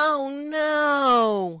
Oh no!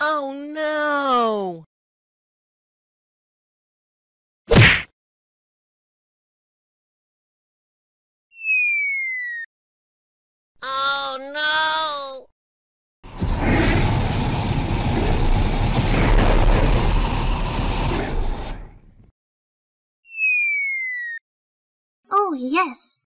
Oh no! Oh no! Oh, yes.